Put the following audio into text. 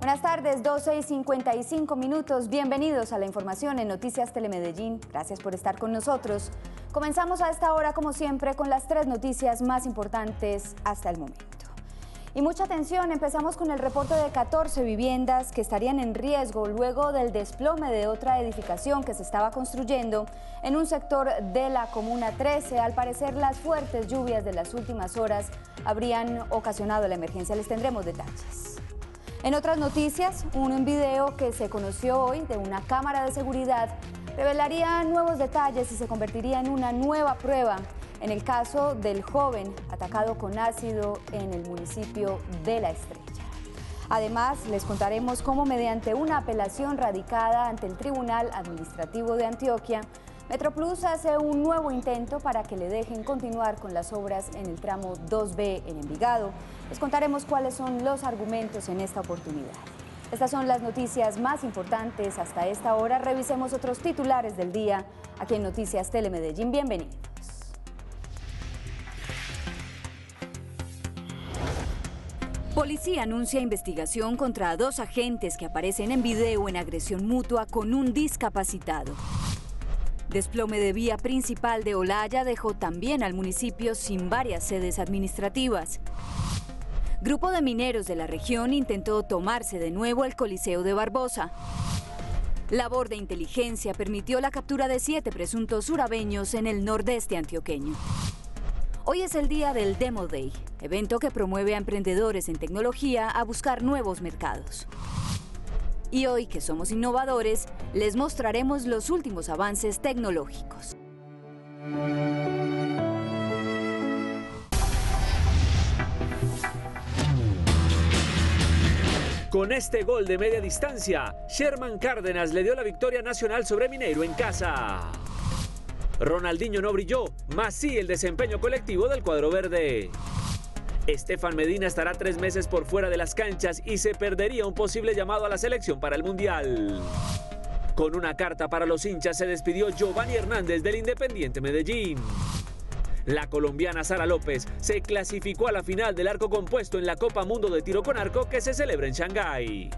Buenas tardes, 12 y 55 minutos. Bienvenidos a la información en Noticias Telemedellín. Gracias por estar con nosotros. Comenzamos a esta hora, como siempre, con las tres noticias más importantes hasta el momento. Y mucha atención, empezamos con el reporte de 14 viviendas que estarían en riesgo luego del desplome de otra edificación que se estaba construyendo en un sector de la Comuna 13. Al parecer, las fuertes lluvias de las últimas horas habrían ocasionado la emergencia. Les tendremos detalles. En otras noticias, un video que se conoció hoy de una cámara de seguridad revelaría nuevos detalles y se convertiría en una nueva prueba en el caso del joven atacado con ácido en el municipio de La Estrella. Además, les contaremos cómo mediante una apelación radicada ante el Tribunal Administrativo de Antioquia, Metroplus hace un nuevo intento para que le dejen continuar con las obras en el tramo 2B en Envigado. Les contaremos cuáles son los argumentos en esta oportunidad. Estas son las noticias más importantes hasta esta hora. Revisemos otros titulares del día aquí en Noticias Telemedellín. Bienvenidos. Policía anuncia investigación contra dos agentes que aparecen en video en agresión mutua con un discapacitado. Desplome de vía principal de Olaya dejó también al municipio sin varias sedes administrativas. Grupo de mineros de la región intentó tomarse de nuevo el Coliseo de Barbosa. Labor de inteligencia permitió la captura de siete presuntos urabeños en el nordeste antioqueño. Hoy es el día del Demo Day, evento que promueve a emprendedores en tecnología a buscar nuevos mercados. Y hoy que somos innovadores, les mostraremos los últimos avances tecnológicos. Con este gol de media distancia, Sherman Cárdenas le dio la victoria nacional sobre Mineiro en casa. Ronaldinho no brilló, más sí el desempeño colectivo del cuadro verde. Estefan Medina estará tres meses por fuera de las canchas y se perdería un posible llamado a la selección para el Mundial. Con una carta para los hinchas se despidió Giovanni Hernández del Independiente Medellín. La colombiana Sara López se clasificó a la final del arco compuesto en la Copa Mundo de Tiro con Arco que se celebra en Shanghái.